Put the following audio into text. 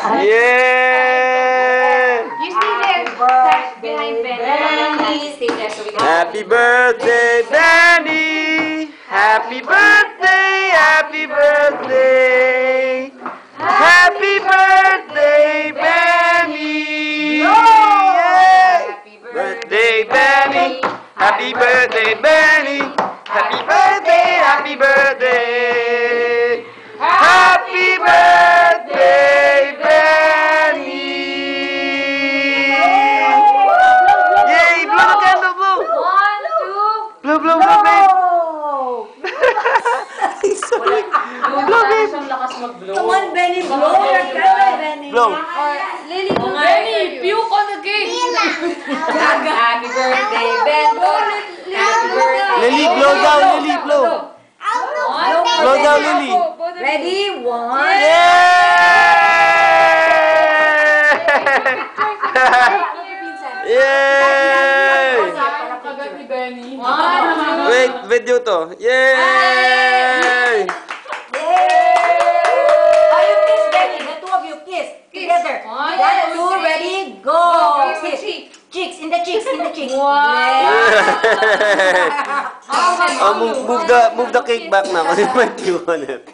Yeah! You stay there. Happy behind Benny. Stay there so we can. Happy birthday, Benny! Happy birthday, happy birthday! Happy birthday, Benny! Yeah! Happy Birthday, Benny! Happy birthday, Benny! Blow, blow, blow, babe! Oh! Sorry. Blow, babe. Ang lakas mag-blow. Come on, Benny, blow your candle, Benny. Blow. Lily, oh, Benny, puke on the cake. Happy birthday, Ben. Happy birthday. Lily, blow down, Lily, blow. Blow down, Lily. Ready? One. Yay! Yay! One, Wait, video to. Yay! Oh, you kiss, Benny. The two of you kiss. Together. One, One, two, two, three. ready, go. Kiss. cheek. Cheeks, in the cheeks, in the cheeks. Wow. oh, move, move the move the cake back now kasi may on it.